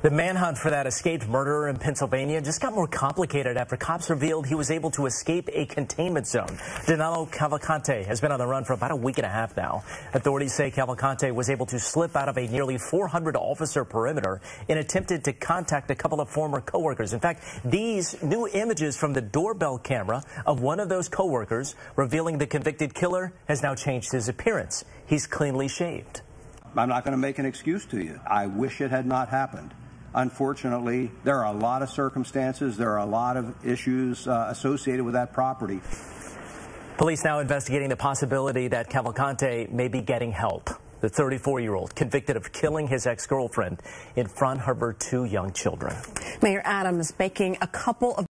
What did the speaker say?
The manhunt for that escaped murderer in Pennsylvania just got more complicated after cops revealed he was able to escape a containment zone. Danilo Cavalcante has been on the run for about a week and a half now. Authorities say Cavalcante was able to slip out of a nearly 400 officer perimeter and attempted to contact a couple of former coworkers. In fact, these new images from the doorbell camera of one of those coworkers revealing the convicted killer has now changed his appearance. He's cleanly shaved. I'm not going to make an excuse to you. I wish it had not happened. Unfortunately, there are a lot of circumstances, there are a lot of issues uh, associated with that property. Police now investigating the possibility that Cavalcante may be getting help. The 34-year-old convicted of killing his ex-girlfriend in front of her two young children. Mayor Adams making a couple of